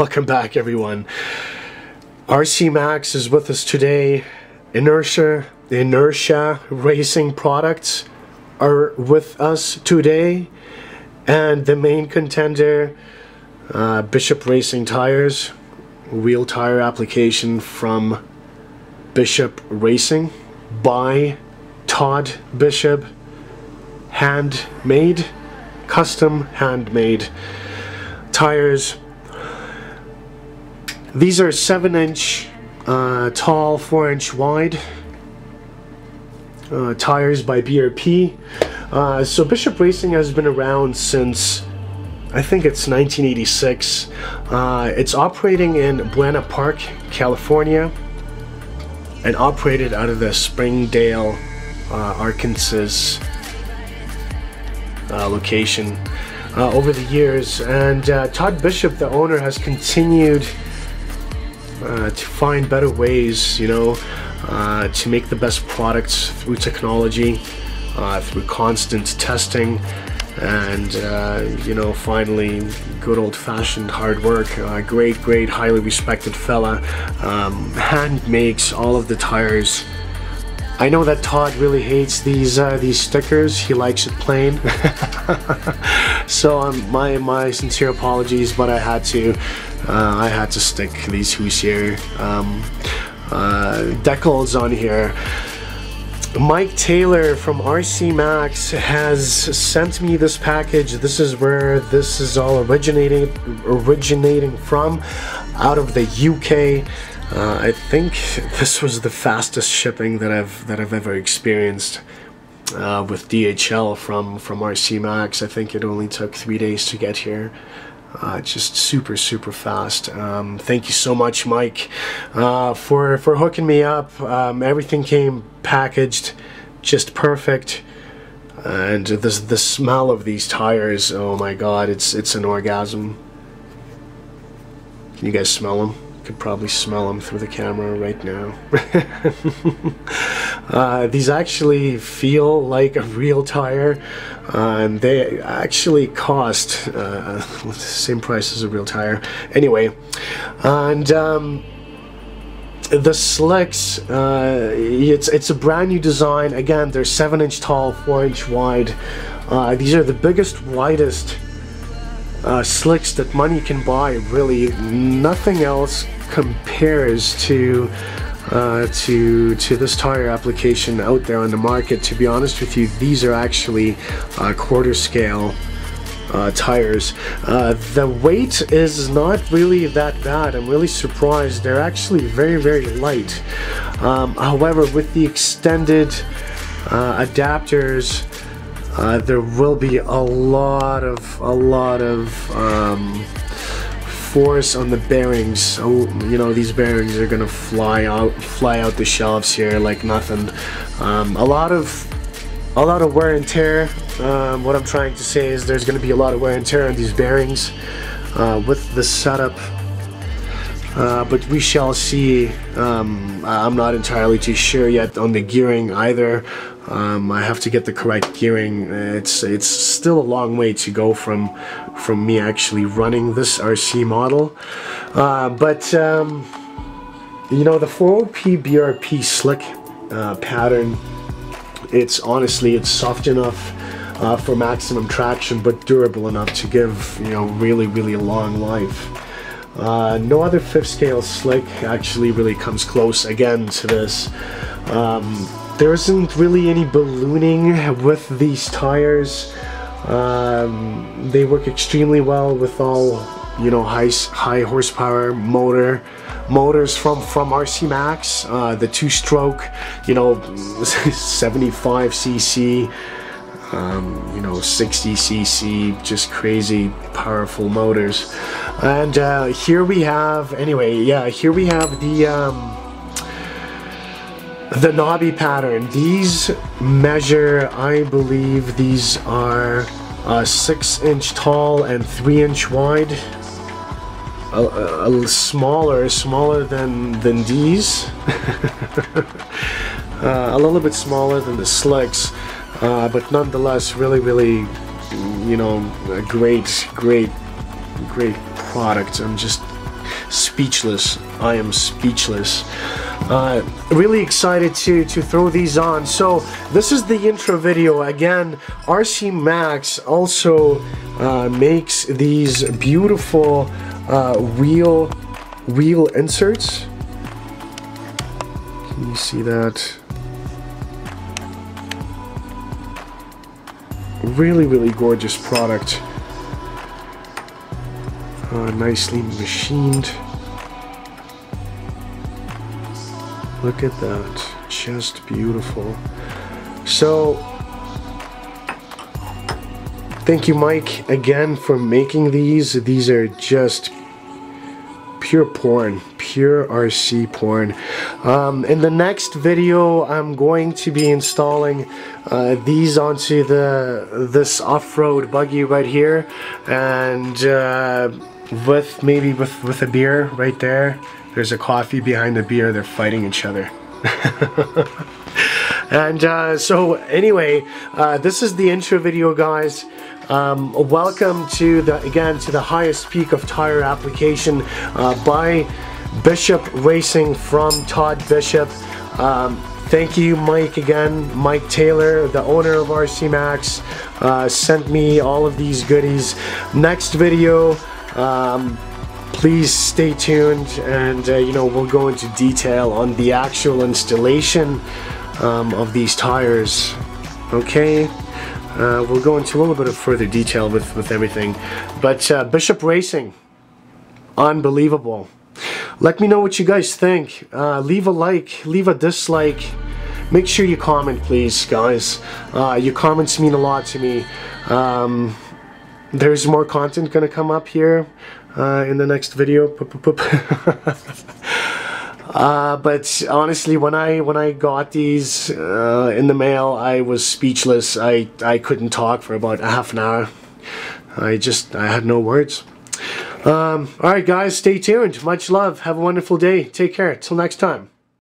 welcome back everyone. RC Max is with us today. Inertia, Inertia Racing Products are with us today. And the main contender, uh, Bishop Racing Tires, wheel tire application from Bishop Racing by Todd Bishop, handmade, custom handmade tires. These are 7 inch uh, tall, 4 inch wide uh, tires by BRP. Uh, so Bishop Racing has been around since I think it's 1986. Uh, it's operating in Buena Park, California, and operated out of the Springdale, uh, Arkansas uh, location over the years. And Todd Bishop, the owner, has continued uh, to find better ways, you know, to make the best products through technology, through constant testing and uh, you know finally good old-fashioned hard work. Uh, great great highly respected fella um, hand makes all of the tires. I know that Todd really hates these uh, these stickers. He likes it plain. So um, my my sincere apologies but I had to uh, I had to stick these Hoosier um, uh, decals on here Mike Taylor from RC Max has sent me this package. This is where this is all originating originating from, out of the UK. Uh, I think this was the fastest shipping that I've that I've ever experienced uh, with DHL from from RC Max. I think it only took three days to get here. Uh, just super super fast. Um, thank you so much Mike. Uh, for for hooking me up um, everything came packaged just perfect. And the, the smell of these tires oh my god it's it's an orgasm. Can you guys smell them could probably smell them through the camera right now. uh, these actually feel like a real tire, uh, and they actually cost uh, the same price as a real tire. Anyway, and um, the slicks, uh, it's it's a brand new design. Again, they're seven inch tall, four inch wide. Uh, these are the biggest, widest uh, slicks that money can buy really nothing else compares to uh, to to this tire application out there on the market. To be honest with you these are actually uh, quarter scale uh, tires. Uh, the weight is not really that bad. I'm really surprised. They're actually very very light. Um, however with the extended uh, adapters uh, there will be a lot of a lot of um, force on the bearings so you know these bearings are gonna fly out fly out the shelves here like nothing um, a lot of a lot of wear and tear um, what I'm trying to say is there's gonna be a lot of wear and tear on these bearings uh, with the setup uh, but we shall see. Um, I'm not entirely too sure yet on the gearing either. Um, I have to get the correct gearing. It's it's still a long way to go from from me actually running this RC model. Uh, but um, you know the 4OP BRP slick uh, pattern. It's honestly it's soft enough. Uh, for maximum traction but durable enough to give you know really really long life uh, no other fifth scale slick actually really comes close again to this. Um, there isn't really any ballooning with these tires. Um, they work extremely well with all you know high high horsepower motor motors from from RC Max. Uh, the two-stroke, you know, 75 cc um, you know 60 cc just crazy powerful motors and uh, here we have anyway yeah here we have the um, the knobby pattern. These measure I believe these are uh, six inch tall and three inch wide. A, a, a smaller smaller than than these. Uh, a little bit smaller than the slicks uh, but nonetheless really really you know a great great great product I'm just speechless. I am speechless. Uh, really excited to to throw these on. So this is the intro video. Again, RC Max also uh, makes these beautiful uh, wheel wheel inserts. Can you see that? Really, really gorgeous product. Uh, nicely machined. Look at that. Just beautiful. So, thank you, Mike, again for making these. These are just pure porn, pure RC porn. Um, in the next video, I'm going to be installing uh, these onto the this off-road buggy right here, and uh, with maybe with with a beer right there. There's a coffee behind the beer. They're fighting each other. and uh, so anyway, uh, this is the intro video, guys. Um, welcome to the again to the highest peak of tire application uh, by Bishop Racing from Todd Bishop. Um, thank you, Mike, again. Mike Taylor, the owner of RC Max, uh, sent me all of these goodies. Next video, um, please stay tuned and uh, you know we'll go into detail on the actual installation um, of these tires. Okay. Uh, we'll go into a little bit of further detail with, with everything. But uh, Bishop Racing, unbelievable. Let me know what you guys think. Uh, leave a like, leave a dislike. Make sure you comment, please, guys. Uh, your comments mean a lot to me. Um, there's more content gonna come up here uh, in the next video. Uh, but honestly, when I when I got these uh, in the mail, I was speechless. I I couldn't talk for about a half an hour. I just I had no words. Um, all right, guys, stay tuned. Much love. Have a wonderful day. Take care. Till next time.